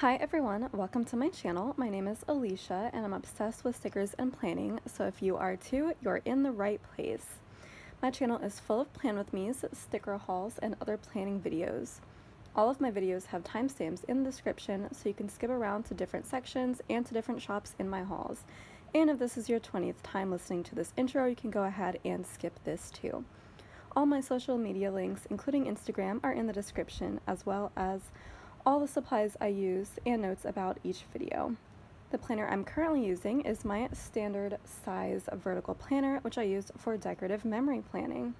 Hi everyone, welcome to my channel. My name is Alicia and I'm obsessed with stickers and planning, so if you are too, you're in the right place. My channel is full of plan with me's, sticker hauls, and other planning videos. All of my videos have timestamps in the description so you can skip around to different sections and to different shops in my hauls. And if this is your 20th time listening to this intro, you can go ahead and skip this too. All my social media links, including Instagram, are in the description, as well as all the supplies I use and notes about each video. The planner I'm currently using is my standard size vertical planner, which I use for decorative memory planning.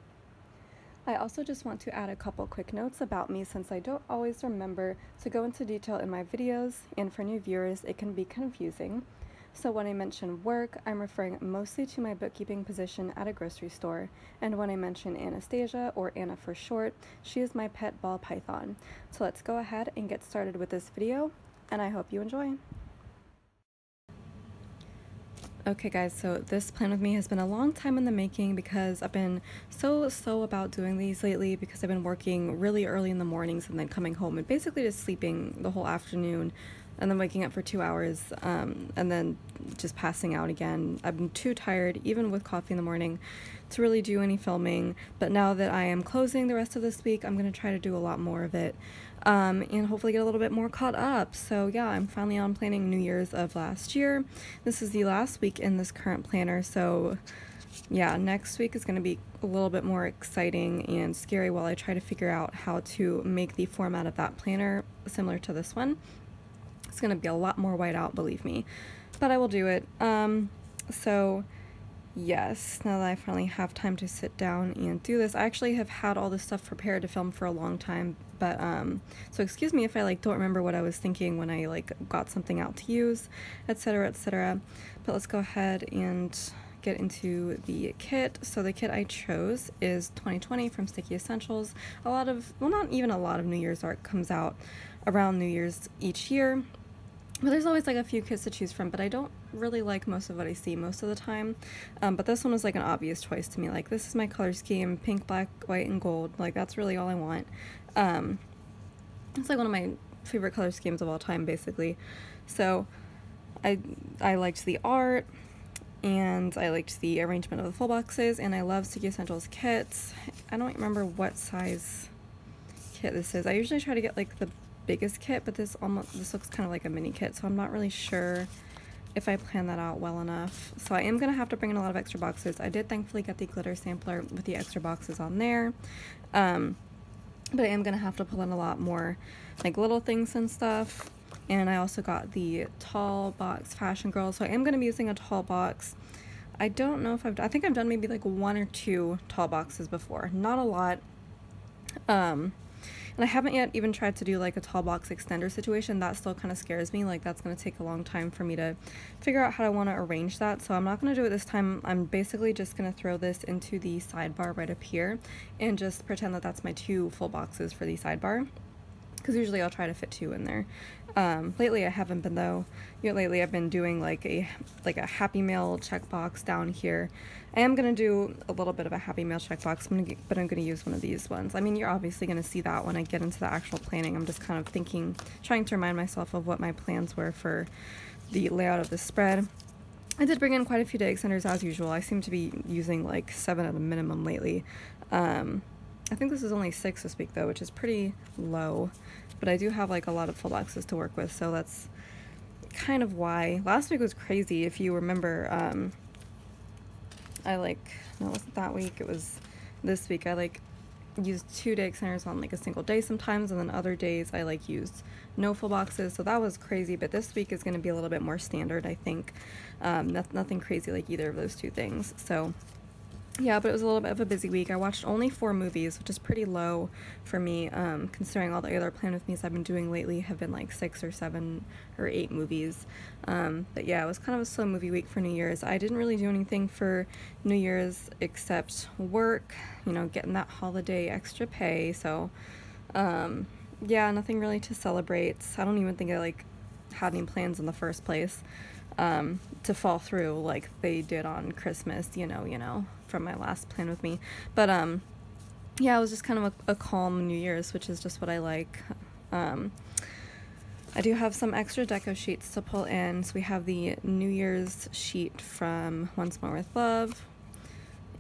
I also just want to add a couple quick notes about me since I don't always remember to go into detail in my videos, and for new viewers it can be confusing. So when I mention work, I'm referring mostly to my bookkeeping position at a grocery store, and when I mention Anastasia, or Anna for short, she is my pet ball python. So let's go ahead and get started with this video, and I hope you enjoy. Okay guys, so this plan with me has been a long time in the making because I've been so so about doing these lately because I've been working really early in the mornings and then coming home and basically just sleeping the whole afternoon and then waking up for two hours um, and then just passing out again. I'm too tired, even with coffee in the morning, to really do any filming. But now that I am closing the rest of this week, I'm going to try to do a lot more of it um, and hopefully get a little bit more caught up. So, yeah, I'm finally on planning New Year's of last year. This is the last week in this current planner, so yeah, next week is going to be a little bit more exciting and scary while I try to figure out how to make the format of that planner similar to this one. It's going to be a lot more white out, believe me. But I will do it. Um, so, yes, now that I finally have time to sit down and do this, I actually have had all this stuff prepared to film for a long time. But, um, so excuse me if I, like, don't remember what I was thinking when I, like, got something out to use, etc., etc. But let's go ahead and get into the kit. So the kit I chose is 2020 from Sticky Essentials. A lot of, well, not even a lot of New Year's art comes out around New Year's each year. But there's always like a few kits to choose from, but I don't really like most of what I see most of the time. Um, but this one was like an obvious choice to me. Like, this is my color scheme pink, black, white, and gold. Like, that's really all I want. Um, it's like one of my favorite color schemes of all time, basically. So, I, I liked the art, and I liked the arrangement of the full boxes, and I love Sticky Essentials kits. I don't remember what size kit this is. I usually try to get like the biggest kit, but this almost this looks kind of like a mini kit, so I'm not really sure if I plan that out well enough. So I am going to have to bring in a lot of extra boxes. I did thankfully get the glitter sampler with the extra boxes on there. Um, but I am going to have to pull in a lot more like little things and stuff. And I also got the tall box Fashion Girl, so I am going to be using a tall box. I don't know if I've, I think I've done maybe like one or two tall boxes before. Not a lot. Um, and I haven't yet even tried to do like a tall box extender situation. That still kind of scares me. Like that's going to take a long time for me to figure out how I want to arrange that. So I'm not going to do it this time. I'm basically just going to throw this into the sidebar right up here and just pretend that that's my two full boxes for the sidebar because usually I'll try to fit two in there. Um, lately I haven't been though. You know, lately I've been doing like a like a Happy Mail checkbox down here. I am gonna do a little bit of a Happy Mail checkbox, but I'm gonna use one of these ones. I mean, you're obviously gonna see that when I get into the actual planning. I'm just kind of thinking, trying to remind myself of what my plans were for the layout of the spread. I did bring in quite a few day extenders as usual. I seem to be using like seven at a minimum lately. Um, I think this is only six this week though, which is pretty low. But I do have like a lot of full boxes to work with, so that's kind of why. Last week was crazy, if you remember. Um, I like, no, it wasn't that week, it was this week. I like used two day extenders on like a single day sometimes, and then other days I like used no full boxes, so that was crazy. But this week is going to be a little bit more standard, I think. Um, nothing crazy like either of those two things. So yeah, but it was a little bit of a busy week. I watched only four movies, which is pretty low for me, um, considering all the other Plan With Me's I've been doing lately have been like six or seven or eight movies. Um, but yeah, it was kind of a slow movie week for New Year's. I didn't really do anything for New Year's except work, you know, getting that holiday extra pay. So, um, yeah, nothing really to celebrate. I don't even think I like had any plans in the first place um, to fall through like they did on Christmas, you know, you know, from my last plan with me. But um, yeah, it was just kind of a, a calm New Year's, which is just what I like. Um, I do have some extra deco sheets to pull in. So we have the New Year's sheet from Once More With Love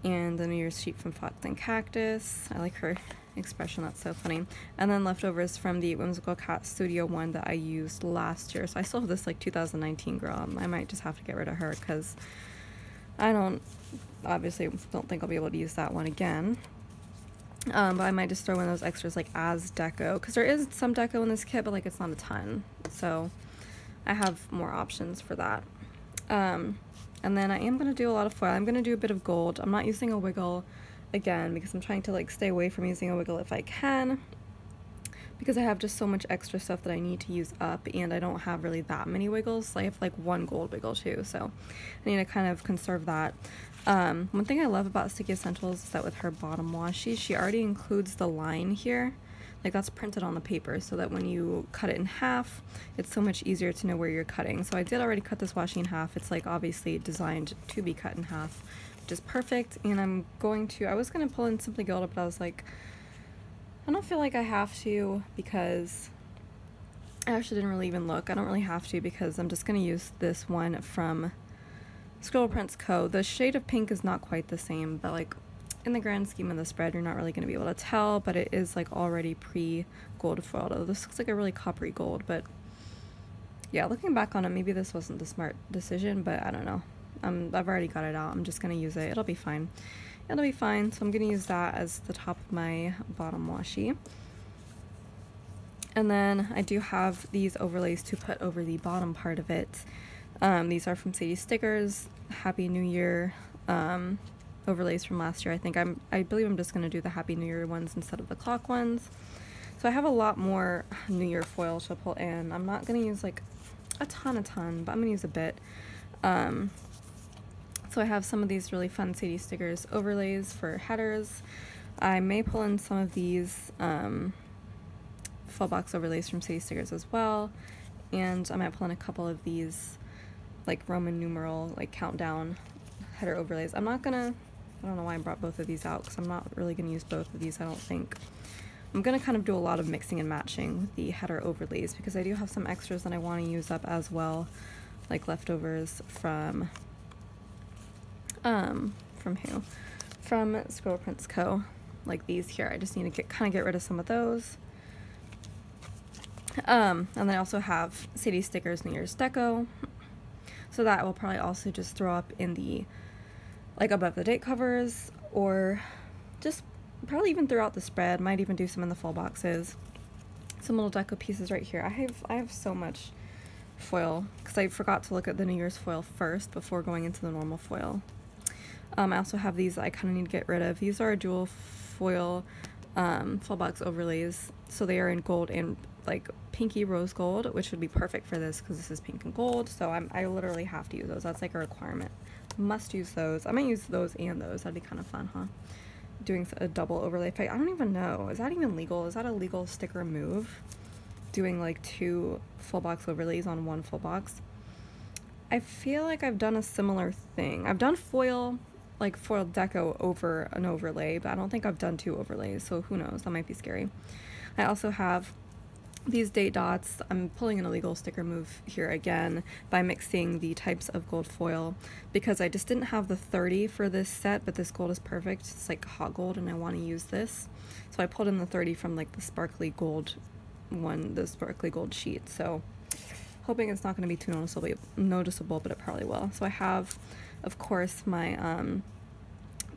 and the New Year's sheet from Fox and Cactus. I like her expression, that's so funny. And then leftovers from the Whimsical Cat Studio one that I used last year. So I still have this like 2019 girl. I might just have to get rid of her because I don't, obviously don't think I'll be able to use that one again. Um, but I might just throw in those extras like as deco because there is some deco in this kit, but like it's not a ton. So I have more options for that. Um, and then I am going to do a lot of foil. I'm going to do a bit of gold. I'm not using a wiggle again because I'm trying to like stay away from using a wiggle if I can because I have just so much extra stuff that I need to use up and I don't have really that many wiggles. I have like one gold wiggle too, so I need to kind of conserve that. Um, one thing I love about Sticky Essentials is that with her bottom washi, she already includes the line here. Like that's printed on the paper so that when you cut it in half, it's so much easier to know where you're cutting. So I did already cut this washi in half. It's like obviously designed to be cut in half, which is perfect. And I'm going to, I was going to pull in Simply Gilda, but I was like, I don't feel like I have to because I actually didn't really even look. I don't really have to because I'm just going to use this one from Scribble Prints Co. The shade of pink is not quite the same, but like in the grand scheme of the spread, you're not really going to be able to tell, but it is like already pre-gold foiled. Oh, this looks like a really coppery gold, but yeah, looking back on it, maybe this wasn't the smart decision, but I don't know. Um, I've already got it out. I'm just going to use it. It'll be fine. It'll be fine. So I'm going to use that as the top of my bottom washi. And then I do have these overlays to put over the bottom part of it. Um, these are from Sadie Stickers, Happy New Year um, overlays from last year. I think I'm, I believe I'm just going to do the Happy New Year ones instead of the clock ones. So I have a lot more New Year foil to pull in. I'm not going to use like a ton, a ton, but I'm going to use a bit. Um, so I have some of these really fun Sadie Stickers overlays for headers. I may pull in some of these um, full box overlays from Sadie Stickers as well. And I might pull in a couple of these like Roman numeral like countdown header overlays. I'm not gonna, I don't know why I brought both of these out because I'm not really gonna use both of these I don't think. I'm gonna kind of do a lot of mixing and matching with the header overlays because I do have some extras that I want to use up as well like leftovers from um from who? From Scribble Prints Co. Like these here. I just need to get kind of get rid of some of those. Um, and then I also have Sadie Stickers New Year's Deco. So that will probably also just throw up in the, like above the date covers or just probably even throughout the spread. Might even do some in the full boxes. Some little deco pieces right here. I have, I have so much foil because I forgot to look at the New Year's foil first before going into the normal foil. Um, I also have these I kind of need to get rid of. These are dual foil um, full box overlays. So they are in gold and like pinky rose gold, which would be perfect for this because this is pink and gold. So I'm, I literally have to use those. That's like a requirement. Must use those. I might use those and those. That'd be kind of fun, huh? Doing a double overlay. I don't even know. Is that even legal? Is that a legal sticker move? Doing like two full box overlays on one full box. I feel like I've done a similar thing. I've done foil, like foil deco over an overlay, but I don't think I've done two overlays, so who knows? That might be scary. I also have these date dots, I'm pulling an illegal sticker move here again by mixing the types of gold foil because I just didn't have the 30 for this set, but this gold is perfect. It's like hot gold and I want to use this. So I pulled in the 30 from like the sparkly gold one, the sparkly gold sheet. So hoping it's not going to be too noticeable, noticeable, but it probably will. So I have, of course, my um,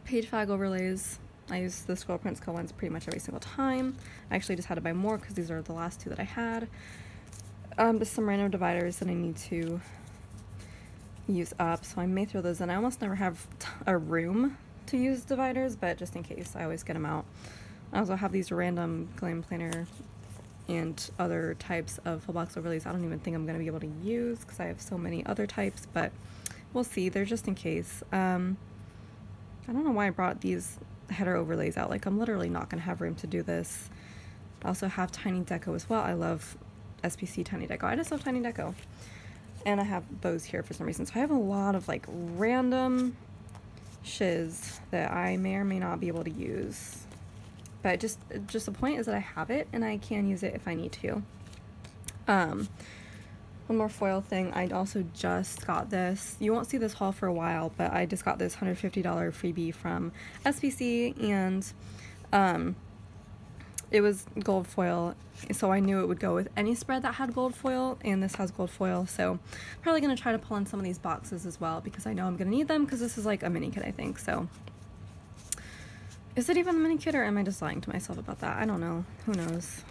page flag overlays I use the Scribble Prints Co. ones pretty much every single time. I actually just had to buy more because these are the last two that I had. Um, just some random dividers that I need to use up, so I may throw those in. I almost never have a room to use dividers, but just in case, I always get them out. I also have these random glam planner and other types of full box overlays I don't even think I'm going to be able to use because I have so many other types, but we'll see. They're just in case. Um, I don't know why I brought these header overlays out. Like I'm literally not going to have room to do this. I also have Tiny Deco as well. I love SPC Tiny Deco. I just love Tiny Deco. And I have those here for some reason. So I have a lot of like random shiz that I may or may not be able to use. But just just the point is that I have it and I can use it if I need to. Um, one more foil thing. I also just got this. You won't see this haul for a while, but I just got this $150 freebie from SPC and um, it was gold foil. So I knew it would go with any spread that had gold foil and this has gold foil. So probably gonna try to pull in some of these boxes as well because I know I'm gonna need them because this is like a mini kit I think. So is it even a mini kit or am I just lying to myself about that? I don't know. Who knows?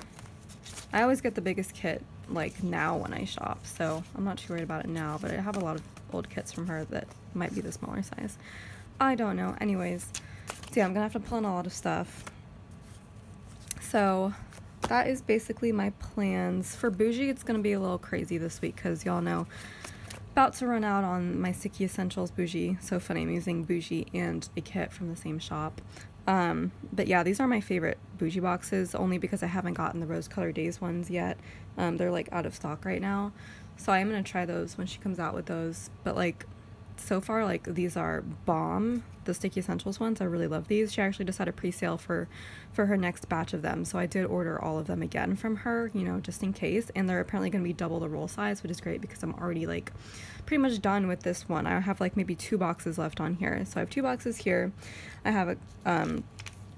I always get the biggest kit like now when I shop so I'm not too worried about it now but I have a lot of old kits from her that might be the smaller size I don't know anyways so yeah I'm gonna have to pull in a lot of stuff so that is basically my plans. For Bougie, it's to be a little crazy this week because y'all know about to run out on my Sticky Essentials Bougie. So funny, I'm using Bougie and a kit from the same shop. Um, but yeah, these are my favorite Bougie boxes only because I haven't gotten the Rose Color Days ones yet. Um, they're like out of stock right now. So I'm going to try those when she comes out with those. But like so far like these are bomb the sticky essentials ones i really love these. She actually just had a pre-sale for for her next batch of them so i did order all of them again from her you know just in case and they're apparently going to be double the roll size which is great because i'm already like pretty much done with this one. I have like maybe two boxes left on here so i have two boxes here. I have a um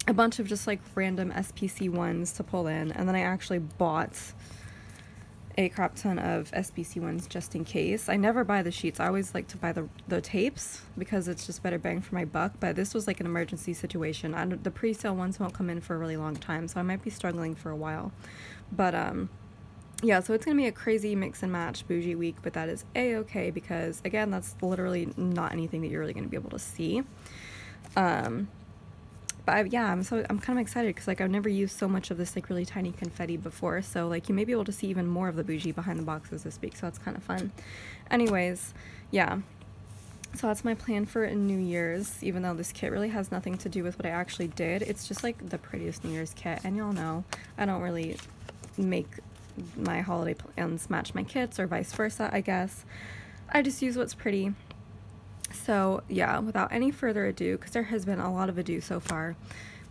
a bunch of just like random spc ones to pull in and then i actually bought a crap ton of SPC ones just in case. I never buy the sheets. I always like to buy the, the tapes because it's just better bang for my buck. But this was like an emergency situation. I, the pre-sale ones won't come in for a really long time, so I might be struggling for a while. But um, yeah, so it's gonna be a crazy mix and match bougie week, but that is a-okay because again, that's literally not anything that you're really gonna be able to see. Um, I, yeah, I'm so I'm kind of excited because like I've never used so much of this like really tiny confetti before. So like you may be able to see even more of the bougie behind the boxes this week. So that's kind of fun. Anyways, yeah. So that's my plan for New Year's, even though this kit really has nothing to do with what I actually did. It's just like the prettiest New Year's kit. And y'all know I don't really make my holiday plans match my kits or vice versa, I guess. I just use what's pretty so yeah, without any further ado, because there has been a lot of ado so far,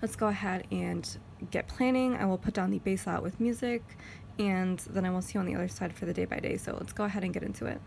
let's go ahead and get planning. I will put down the bass out with music, and then I will see you on the other side for the day by day. So let's go ahead and get into it.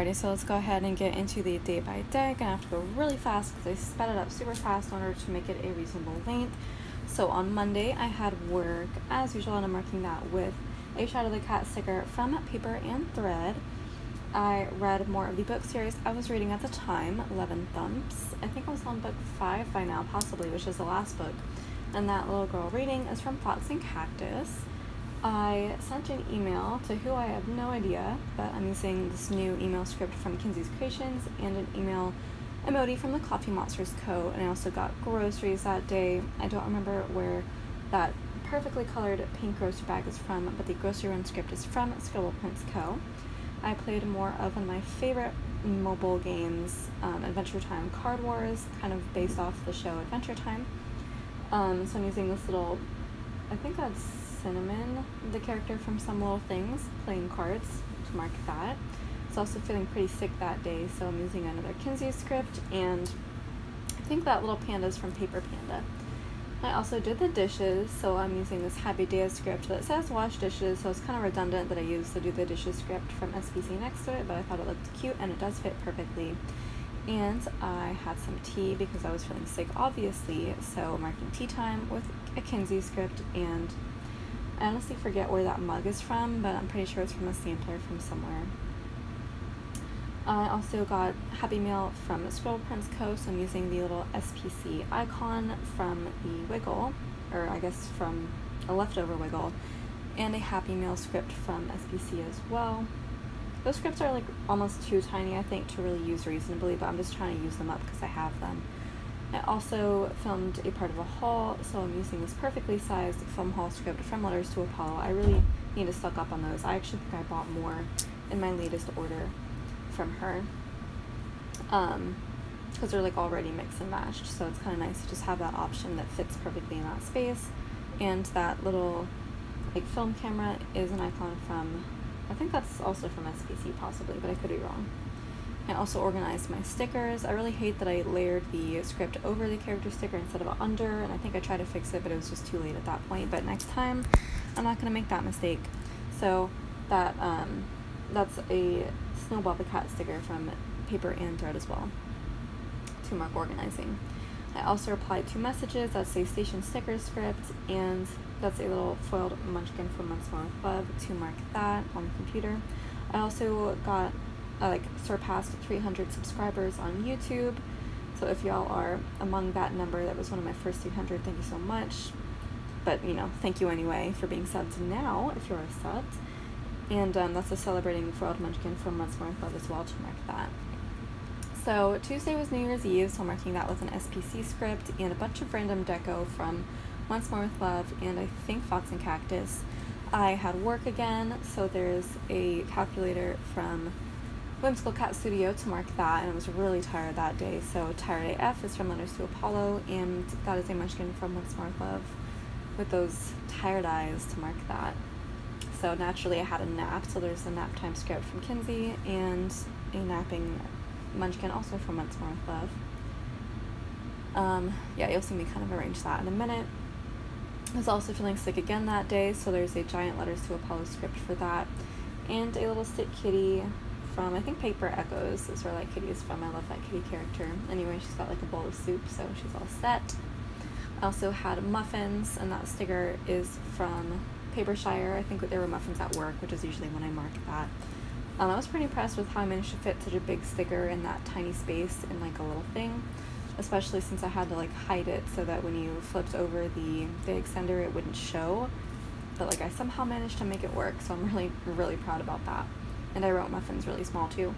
Alrighty, so let's go ahead and get into the day by day. Gonna have to go really fast because I sped it up super fast in order to make it a reasonable length. So on Monday, I had work as usual, and I'm marking that with a Shadow the Cat sticker from Paper and Thread. I read more of the book series I was reading at the time, Eleven Thumps. I think I was on book five by now, possibly, which is the last book. And that little girl reading is from Fox and Cactus. I sent an email to who I have no idea, but I'm using this new email script from Kinsey's Creations and an email emoji from the Coffee Monsters Co. And I also got groceries that day. I don't remember where that perfectly colored pink grocery bag is from, but the grocery run script is from Scribble Prints Co. I played more of one of my favorite mobile games, um, Adventure Time Card Wars, kind of based off the show Adventure Time. Um, so I'm using this little, I think that's Cinnamon, the character from Some Little Things, playing cards to mark that. It's also feeling pretty sick that day, so I'm using another Kinsey script, and I think that little panda is from Paper Panda. I also did the dishes, so I'm using this Happy Day script that says wash dishes, so it's kind of redundant that I used to do the dishes script from SPC next to it, but I thought it looked cute and it does fit perfectly. And I had some tea because I was feeling sick, obviously, so marking tea time with a Kinsey script and I honestly forget where that mug is from, but I'm pretty sure it's from a sampler from somewhere. I also got Happy Mail from Scribble Prints Co. So I'm using the little SPC icon from the Wiggle, or I guess from a leftover Wiggle, and a Happy Mail script from SPC as well. Those scripts are like almost too tiny, I think, to really use reasonably, but I'm just trying to use them up because I have them. I also filmed a part of a haul, so I'm using this perfectly sized film haul script from Letters to Apollo. I really need to suck up on those. I actually think I bought more in my latest order from her. Um, because they're like already mixed and matched, so it's kind of nice to just have that option that fits perfectly in that space. And that little like film camera is an icon from, I think that's also from SPC possibly, but I could be wrong. I also organized my stickers. I really hate that I layered the script over the character sticker instead of under, and I think I tried to fix it, but it was just too late at that point. But next time, I'm not gonna make that mistake. So that um, that's a Snowball the Cat sticker from Paper and Thread as well to mark organizing. I also applied two messages, that's a station sticker script, and that's a little foiled munchkin from with Love to mark that on the computer. I also got, uh, like, surpassed 300 subscribers on YouTube, so if y'all are among that number, that was one of my first 300, thank you so much. But, you know, thank you anyway for being subbed now, if you're a sub. And um, that's a celebrating Foiled Munchkin from Once More Club as well to mark that. So Tuesday was New Year's Eve, so I'm marking that with an SPC script and a bunch of random deco from Once More with Love and I think Fox and Cactus. I had work again, so there's a calculator from Whimsical Cat Studio to mark that, and I was really tired that day. So Tired AF is from Letters to Apollo, and that is a munchkin from Once More Love with those tired eyes to mark that so naturally I had a nap. So there's a nap time script from Kinsey and a napping munchkin also from Once More with Love. Um, yeah, you'll see me kind of arrange that in a minute. I was also feeling sick again that day, so there's a giant letters to Apollo script for that, and a little sick kitty from I think Paper Echoes is where that kitty is from. I love that kitty character. Anyway, she's got like a bowl of soup, so she's all set. I also had muffins, and that sticker is from Papershire. I think there were muffins at work, which is usually when I mark that. Um, I was pretty impressed with how I managed to fit such a big sticker in that tiny space in like a little thing, especially since I had to like hide it so that when you flipped over the, the extender it wouldn't show. But like I somehow managed to make it work, so I'm really, really proud about that. And I wrote muffins really small too.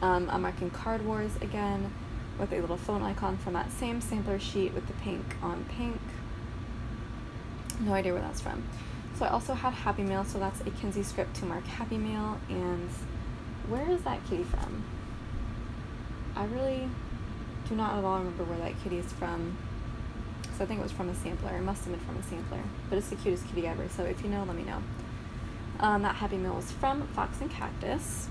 Um, I'm marking Card Wars again with a little phone icon from that same sampler sheet with the pink on pink. No idea where that's from. So I also had Happy Mail, so that's a Kinsey script to mark Happy Mail, And where is that kitty from? I really do not at all remember where that kitty is from. So I think it was from a sampler. It must have been from a sampler. But it's the cutest kitty ever, so if you know, let me know. Um, that Happy Mail was from Fox and Cactus.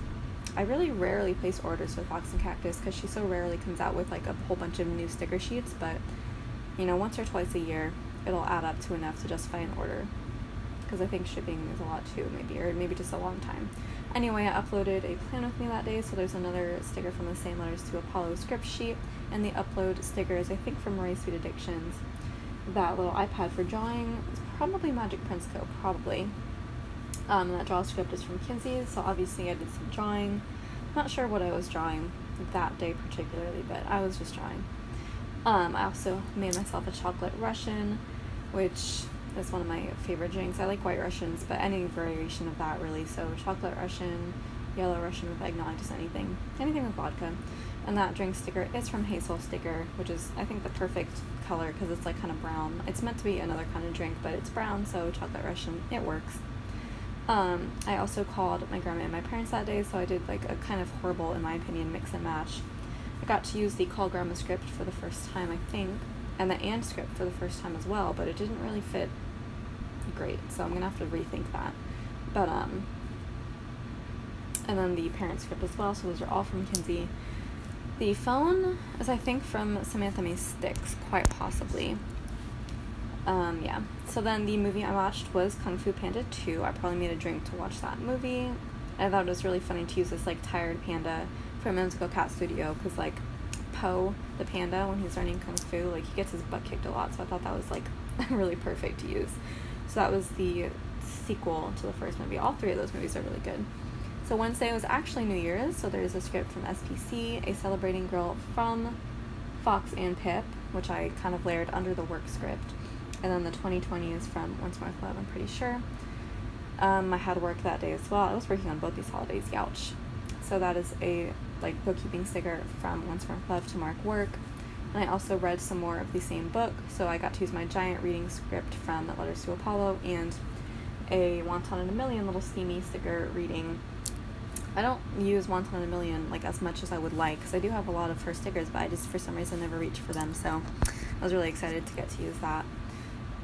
I really rarely place orders with Fox and Cactus because she so rarely comes out with like a whole bunch of new sticker sheets, but you know, once or twice a year, it'll add up to enough to justify an order. Because I think shipping is a lot too, maybe, or maybe just a long time. Anyway, I uploaded a plan with me that day, so there's another sticker from the same letters to Apollo script sheet, and the upload stickers, I think from Marie Sweet Addictions. That little iPad for drawing is probably Magic Prince Co. Probably. Um, that draw script is from Kinsey, so obviously I did some drawing. Not sure what I was drawing that day particularly, but I was just drawing. Um, I also made myself a chocolate Russian, which is one of my favorite drinks. I like white Russians, but any variation of that really. So chocolate Russian, yellow Russian with eggnog, just anything, anything with vodka. And that drink sticker is from Hazel Sticker, which is I think the perfect color because it's like kind of brown. It's meant to be another kind of drink, but it's brown, so chocolate Russian, it works. Um, I also called my grandma and my parents that day, so I did like a kind of horrible, in my opinion, mix and match I got to use the call grandma script for the first time, I think, and the and script for the first time as well, but it didn't really fit great, so I'm gonna have to rethink that. But um, and then the parent script as well. So those are all from Kinsey. The phone is I think from Samantha May Sticks, quite possibly. Um, yeah. So then the movie I watched was Kung Fu Panda 2. I probably made a drink to watch that movie. I thought it was really funny to use this like tired panda from Whimsical Cat Studio because like Po the panda when he's learning kung fu like he gets his butt kicked a lot so I thought that was like really perfect to use So that was the sequel to the first movie. All three of those movies are really good. So Wednesday was actually New Year's, so there's a script from SPC, A Celebrating Girl from Fox and Pip, which I kind of layered under the work script. And then the 2020 is from Once More Love, I'm pretty sure. Um, I had work that day as well. I was working on both these holidays, youch. So that is a like bookkeeping sticker from Once More Love to mark work. And I also read some more of the same book, so I got to use my giant reading script from Letters to Apollo and a Wonton in a Million little steamy sticker reading. I don't use Wonton in a Million like as much as I would like because I do have a lot of her stickers, but I just for some reason never reach for them. So I was really excited to get to use that.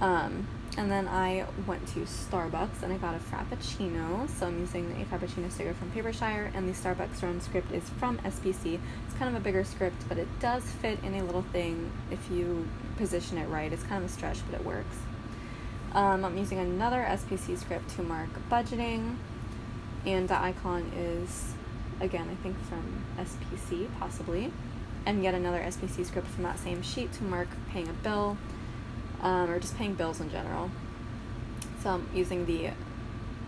Um, and then I went to Starbucks and I got a Frappuccino. So I'm using a Frappuccino sticker from Papershire, and the Starbucks run script is from SPC. It's kind of a bigger script, but it does fit in a little thing if you position it right. It's kind of a stretch, but it works. Um, I'm using another SPC script to mark budgeting, and the icon is, again, I think from SPC, possibly, and yet another SPC script from that same sheet to mark paying a bill um, or just paying bills in general. So I'm using the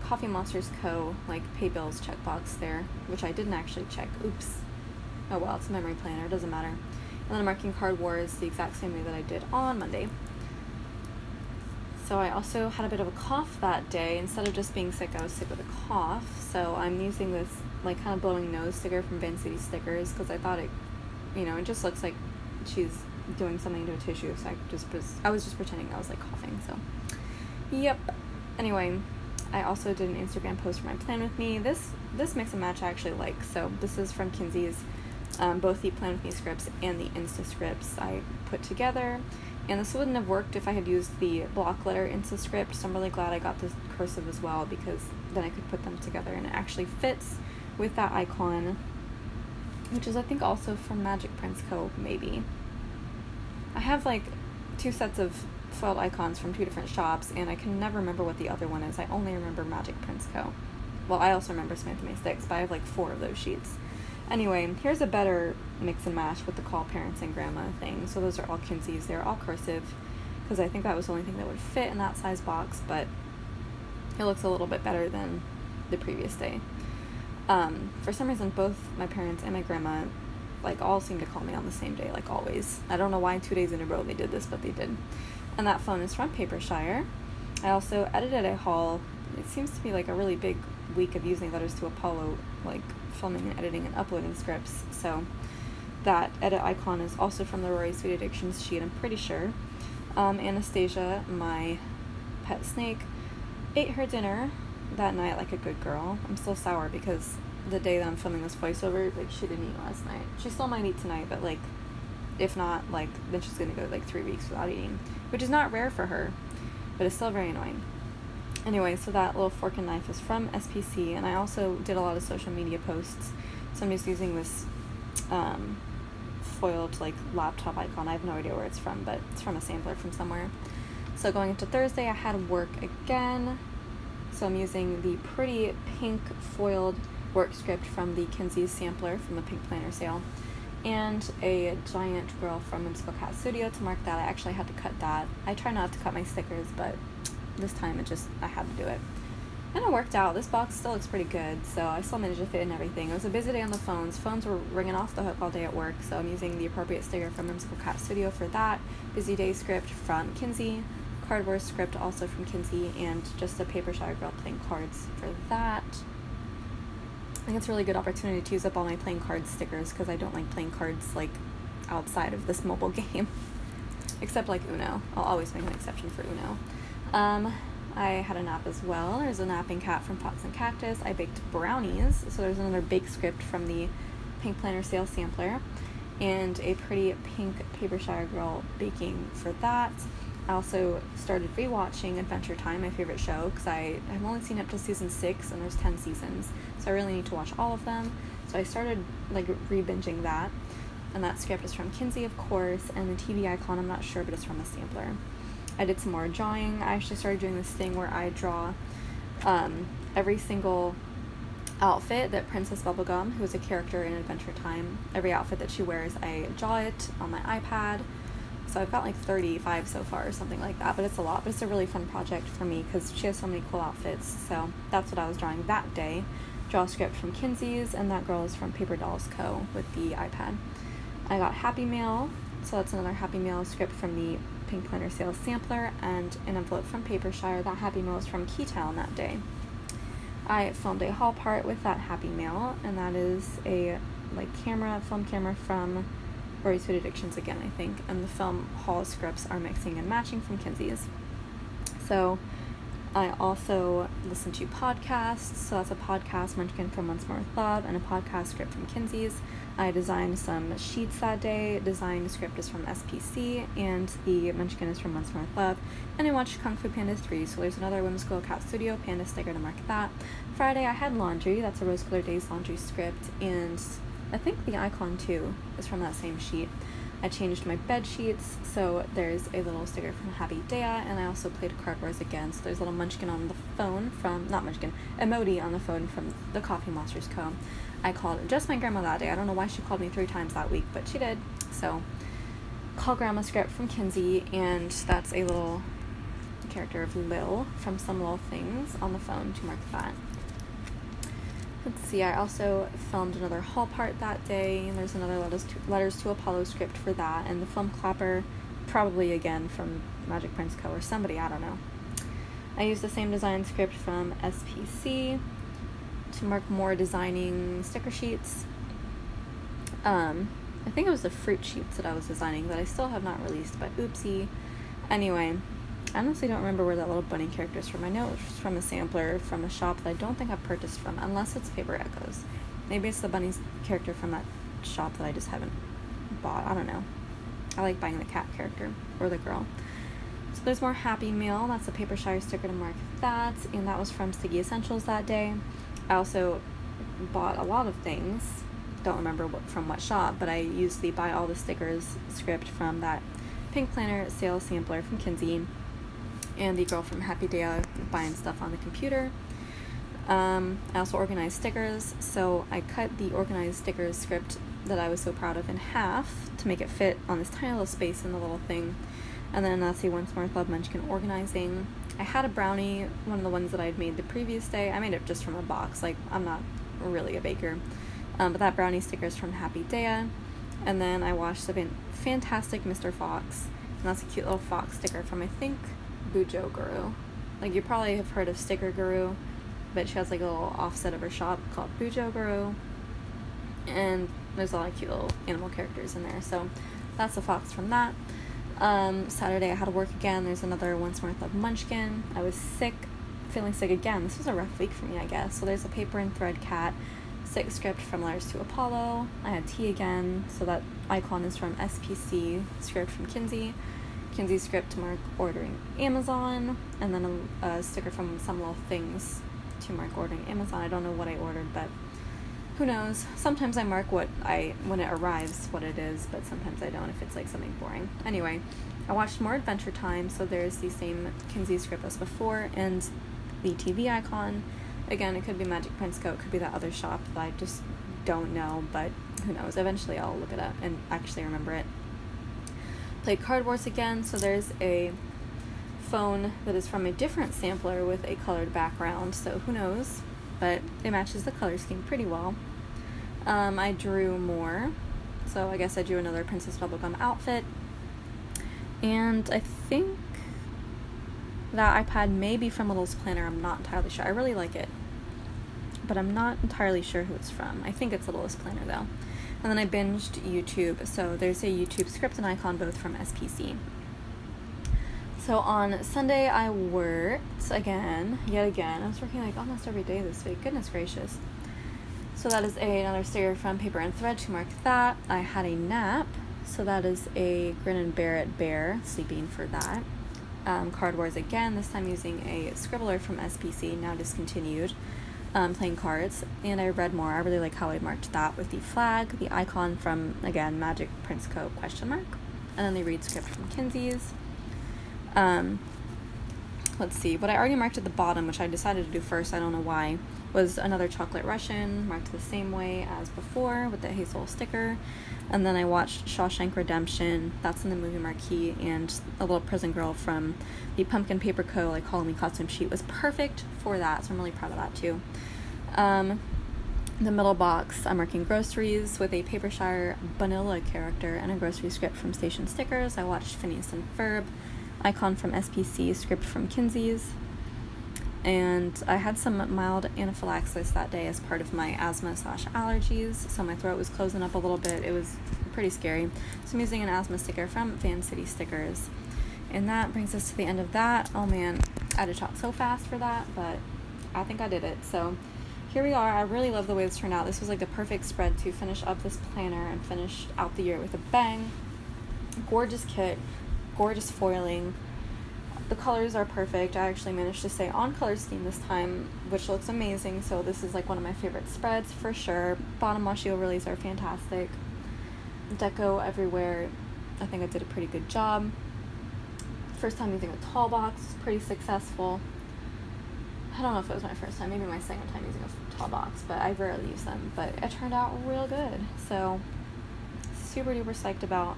Coffee Monsters Co. like pay bills checkbox there, which I didn't actually check. Oops. Oh well, it's a memory planner, doesn't matter. And then I'm marking Card Wars the exact same way that I did on Monday. So I also had a bit of a cough that day. Instead of just being sick, I was sick with a cough. So I'm using this like kind of blowing nose sticker from Van City Stickers because I thought it, you know, it just looks like she's doing something to a tissue, so I just was I was just pretending I was like coughing. So, yep. Anyway, I also did an Instagram post for my plan with me. This this mix and match I actually like. So this is from Kinsey's, um, both the plan with me scripts and the Insta scripts I put together. And this wouldn't have worked if I had used the block letter Insta script. So I'm really glad I got this cursive as well because then I could put them together and it actually fits with that icon, which is I think also from Magic Prince Co. Maybe. I have like two sets of foiled icons from two different shops, and I can never remember what the other one is. I only remember Magic Prince Co. Well, I also remember Samantha May Sticks, but I have like four of those sheets. Anyway, here's a better mix and match with the call parents and grandma thing. So those are all Kinsey's. They're all cursive because I think that was the only thing that would fit in that size box, but it looks a little bit better than the previous day. Um, for some reason, both my parents and my grandma like all seem to call me on the same day, like always. I don't know why two days in a row they did this, but they did. And that phone is from Papershire. I also edited a haul. It seems to be like a really big week of using letters to Apollo, like filming and editing and uploading scripts. So that edit icon is also from the Rory Sweet Addictions sheet, I'm pretty sure. Um, Anastasia, my pet snake, ate her dinner that night like a good girl. I'm still sour because the day that I'm filming this voiceover, like she didn't eat last night. She still might eat tonight, but like if not, like then she's gonna go like three weeks without eating, which is not rare for her, but it's still very annoying. Anyway, so that little fork and knife is from SPC, and I also did a lot of social media posts. So I'm just using this um, foiled like laptop icon. I have no idea where it's from, but it's from a sampler from somewhere. So going into Thursday, I had work again. So I'm using the pretty pink foiled work script from the Kinsey's sampler from the Pink Planner sale, and a giant girl from Whimsical Cat Studio to mark that. I actually had to cut that. I try not to cut my stickers, but this time it just, I had to do it. And it worked out. This box still looks pretty good, so I still managed to fit in everything. It was a busy day on the phones. Phones were ringing off the hook all day at work, so I'm using the appropriate sticker from Whimsical Cat Studio for that. Busy day script from Kinsey. Card Wars script also from Kinsey, and just a Papershire girl playing cards for that. I think it's a really good opportunity to use up all my playing card stickers because I don't like playing cards like outside of this mobile game. Except like Uno. I'll always make an exception for Uno. Um, I had a nap as well. There's a napping cat from Fox and Cactus. I baked brownies. So there's another bake script from the Pink Planner Sale Sampler. And a pretty pink Papershire Girl baking for that. I also started rewatching Adventure Time, my favorite show, because I have only seen up to season six, and there's ten seasons, so I really need to watch all of them. So I started like re-binging that, and that script is from Kinsey, of course, and the TV icon I'm not sure, but it's from a sampler. I did some more drawing. I actually started doing this thing where I draw um, every single outfit that Princess Bubblegum, who is a character in Adventure Time, every outfit that she wears, I draw it on my iPad So I've got like 35 so far or something like that, but it's a lot. But it's a really fun project for me because she has so many cool outfits. So that's what I was drawing that day. Draw script from Kinsey's, and that girl is from Paper Dolls Co. with the iPad. I got Happy Mail, so that's another Happy Mail script from the Pink Planner Sales Sampler, and an envelope from Papershire. That Happy Mail was from Keytown that day. I filmed a haul part with that Happy Mail, and that is a like camera, film camera from Rory's Food Addictions again, I think, and the film haul scripts are mixing and matching from Kinsey's. So I also listen to podcasts. So that's a podcast Munchkin from Once More with Love and a podcast script from Kinsey's. I designed some sheets that day. Design script is from SPC, and the Munchkin is from Once More with Love. And I watched Kung Fu Panda 3, so there's another Whimsical Cat Studio Panda sticker to mark that. Friday I had laundry. That's a Rose Colored Days laundry script, and I think the icon too is from that same sheet. I changed my bed sheets, so there's a little sticker from Happy Daya, and I also played Card Wars again. So there's a little Munchkin on the phone from, not Munchkin, emoji on the phone from the Coffee Monsters Co. I called just my grandma that day. I don't know why she called me three times that week, but she did. So, call grandma script from Kinsey, and that's a little character of Lil from Some Little Things on the phone to mark that. Let's see, I also filmed another haul part that day, and there's another letters to, letters to Apollo script for that, and the film clapper, probably again from Magic Prince Co. or somebody, I don't know. I used the same design script from SPC to mark more designing sticker sheets. Um, I think it was the fruit sheets that I was designing that I still have not released, but oopsie. Anyway, I honestly don't remember where that little bunny character is from. I know it's from a sampler from a shop that I don't think I've purchased from, unless it's Paper Echoes. Maybe it's the bunny character from that shop that I just haven't bought. I don't know. I like buying the cat character or the girl. So there's more Happy Mail. That's a Papershire sticker to mark that, and that was from Sticky Essentials that day. I also bought a lot of things. Don't remember what from what shop, but I used the buy all the stickers script from that Pink Planner sale sampler from Kinsey and the girl from Happy Daya buying stuff on the computer. Um, I also organized stickers, so I cut the organized stickers script that I was so proud of in half to make it fit on this tiny little space in the little thing. And then that's the Once More Club Munchkin organizing. I had a brownie, one of the ones that I had made the previous day. I made it just from a box, like I'm not really a baker. Um, but that brownie sticker is from Happy Daya. And then I washed the fantastic Mr. Fox, and that's a cute little fox sticker from I think Bujo Guru. Like you probably have heard of Sticker Guru, but she has like a little offset of her shop called Bujo Guru. And there's a lot of cute little animal characters in there. So that's a fox from that. Um, Saturday I had to work again. There's another Once More Club Munchkin. I was sick, feeling sick again. This was a rough week for me, I guess. So there's a paper and thread cat, sick script from Letters to Apollo. I had tea again, so that icon is from SPC, script from Kinsey. Kinsey script to mark ordering Amazon, and then a, a sticker from Some Little Things to mark ordering Amazon. I don't know what I ordered, but who knows? Sometimes I mark what I when it arrives what it is, but sometimes I don't if it's like something boring. Anyway, I watched more Adventure Time, so there's the same Kinsey script as before, and the TV icon. Again, it could be Magic Prince Co. It could be that other shop that I just don't know, but who knows? Eventually, I'll look it up and actually remember it played Card Wars again, so there's a phone that is from a different sampler with a colored background, so who knows, but it matches the color scheme pretty well. Um, I drew more, so I guess I drew another Princess Bubblegum outfit, and I think that iPad may be from Little's Planner, I'm not entirely sure. I really like it, but I'm not entirely sure who it's from. I think it's Littlest Planner though. And then I binged YouTube. So there's a YouTube script and icon both from SPC. So on Sunday I worked again, yet again. I was working like almost every day this week. Goodness gracious. So that is a, another sticker from Paper and Thread to mark that. I had a nap. So that is a Grin and Bear It Bear, sleeping for that. Um, Card Wars again, this time using a scribbler from SPC, now discontinued um, playing cards, and I read more. I really like how I marked that with the flag, the icon from again Magic Prince Co. question mark, and then the read script from Kinsey's. Um, let's see, what I already marked at the bottom, which I decided to do first, I don't know why, was another chocolate Russian, marked the same way as before with the hazel sticker. And then I watched Shawshank Redemption, that's in the movie marquee, and a little prison girl from the Pumpkin Paper Co. like Halloween costume sheet was perfect for that, so I'm really proud of that too. Um, the middle box, I'm marking groceries with a Papershire vanilla character and a grocery script from Station Stickers. I watched Phineas and Ferb, icon from SPC, script from Kinsey's. And I had some mild anaphylaxis that day as part of my asthma slash allergies, so my throat was closing up a little bit. It was pretty scary. So I'm using an asthma sticker from Van City Stickers. And that brings us to the end of that. Oh man, I had to talk so fast for that, but I think I did it. So here we are. I really love the way this turned out. This was like the perfect spread to finish up this planner and finish out the year with a bang. Gorgeous kit, gorgeous foiling. The colors are perfect. I actually managed to stay on color scheme this time, which looks amazing. So this is like one of my favorite spreads for sure. Bottom washi overlays are fantastic. Deco everywhere. I think I did a pretty good job. First time using a tall box, pretty successful. I don't know if it was my first time, maybe my second time using a tall box, but I rarely use them. But it turned out real good. So super duper psyched about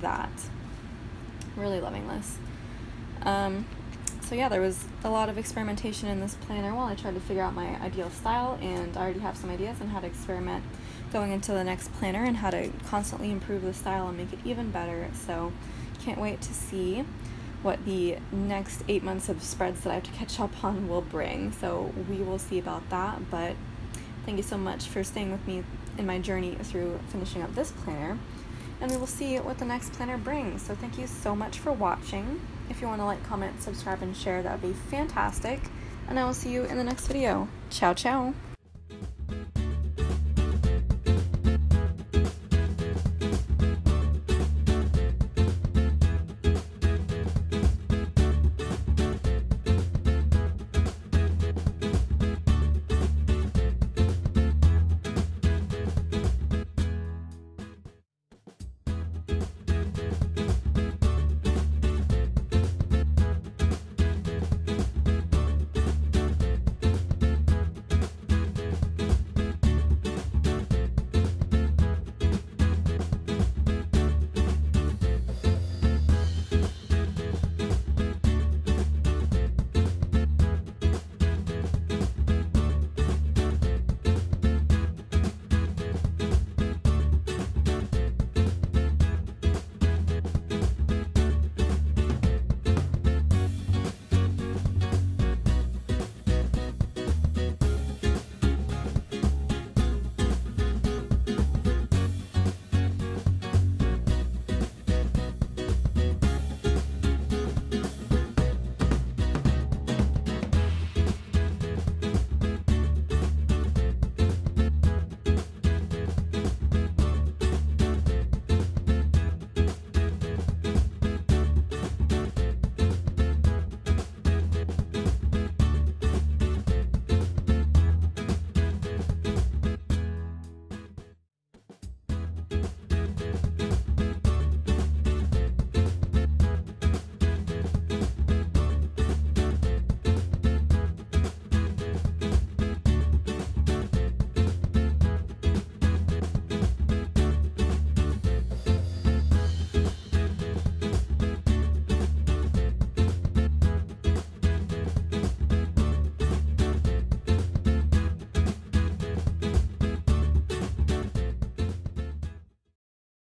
that. Really loving this. Um, so yeah, there was a lot of experimentation in this planner while I tried to figure out my ideal style, and I already have some ideas on how to experiment going into the next planner and how to constantly improve the style and make it even better. So can't wait to see what the next eight months of spreads that I have to catch up on will bring. So we will see about that. But thank you so much for staying with me in my journey through finishing up this planner. And we will see what the next planner brings. So thank you so much for watching. If you want to like, comment, subscribe, and share, that would be fantastic. And I will see you in the next video. Ciao, ciao.